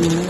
Mm-hmm.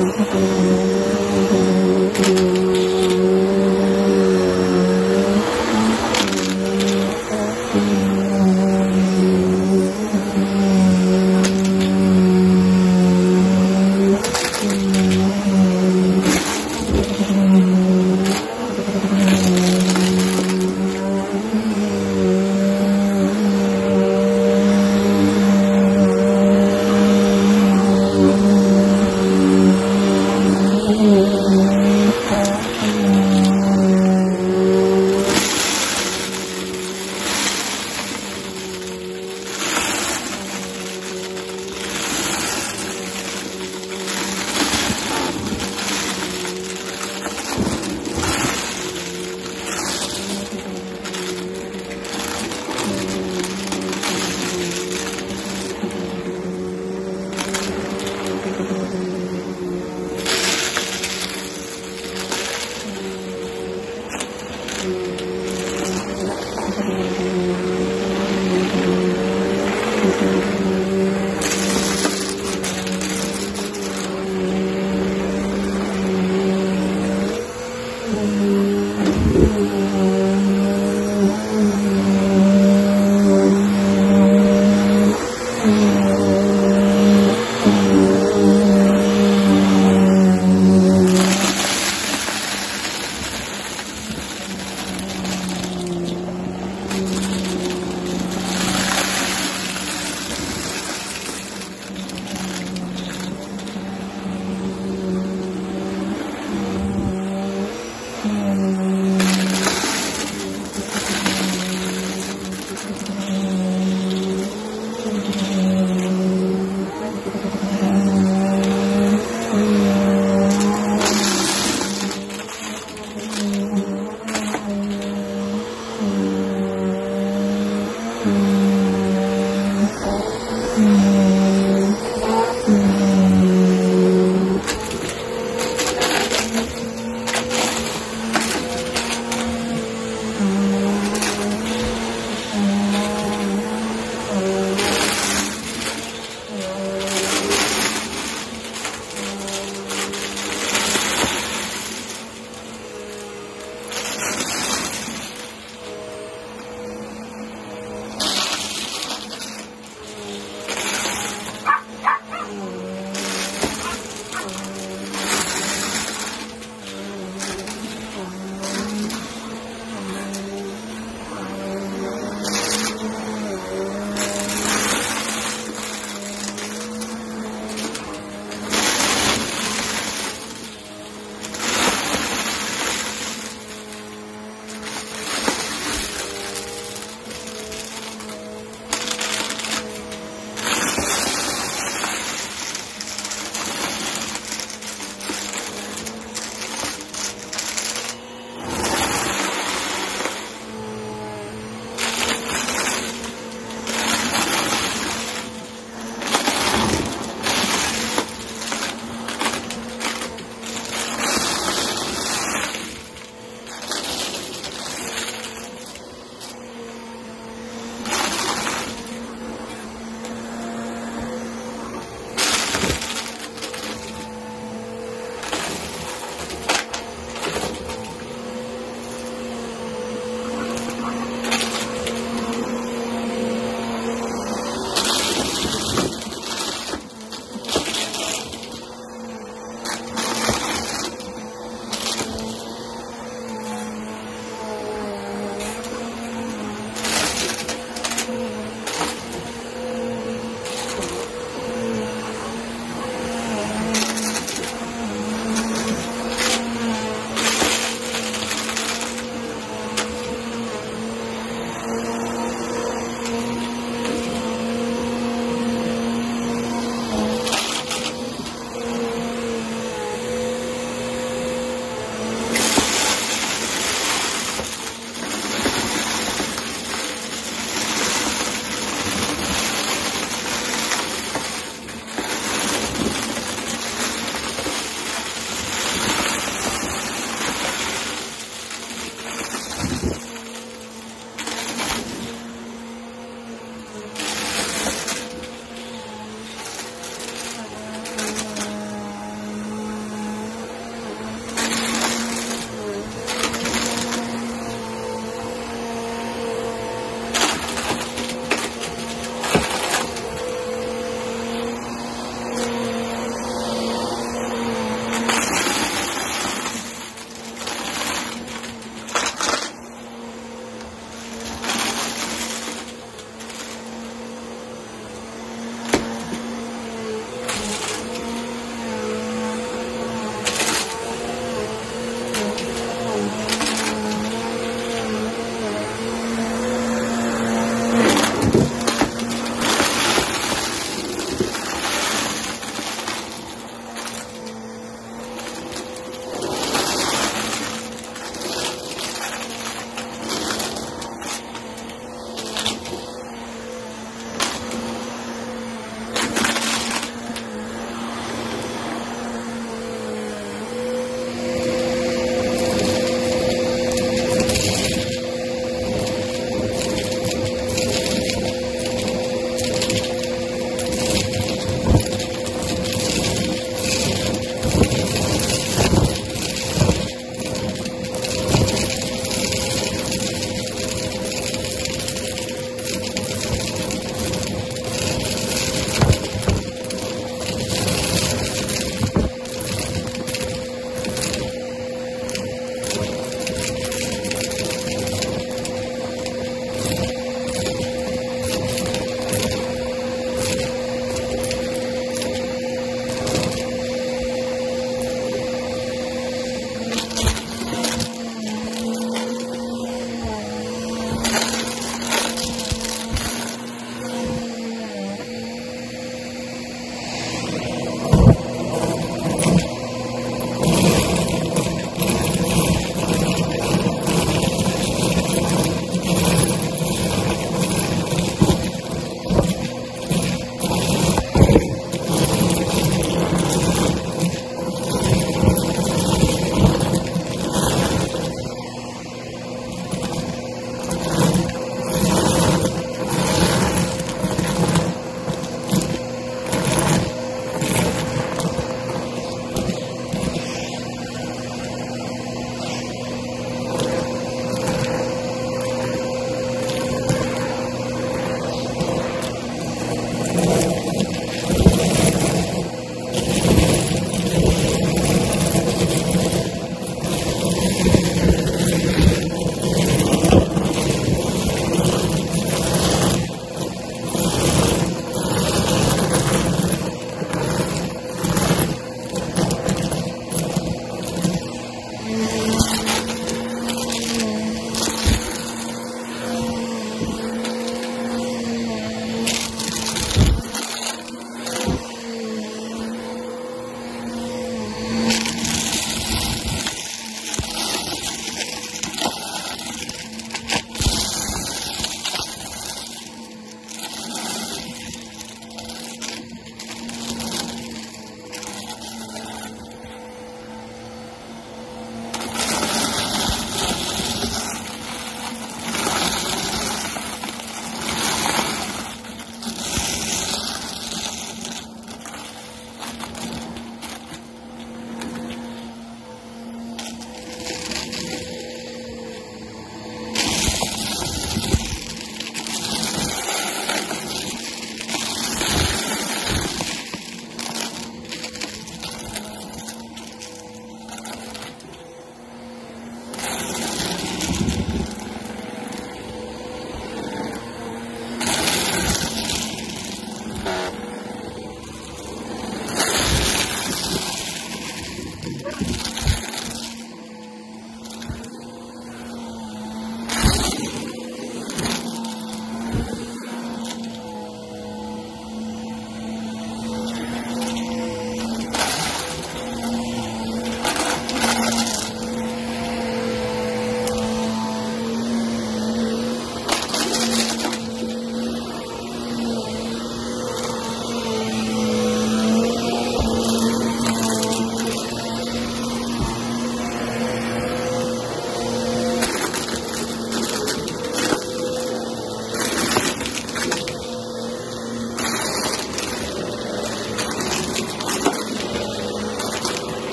うん。Mm-hmm. Mm-hmm.